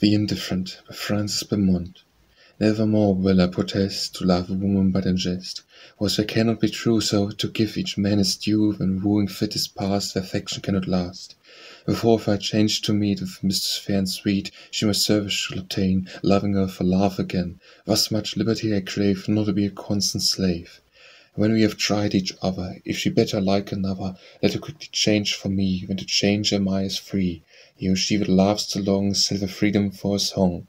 The Indifferent by Francis Beaumont Nevermore will I protest To love a woman but in jest, For I cannot be true so To give each man his due When wooing fit is past, Affection cannot last. Wherefore if I change to meet With mistress fair and sweet, She my service shall obtain, Loving her for love again. Thus much liberty I crave, Not to be a constant slave. When we have tried each other, If she better like another, Let her quickly change for me, When to change am I as free. He or she that loves too long Shall have freedom for his song.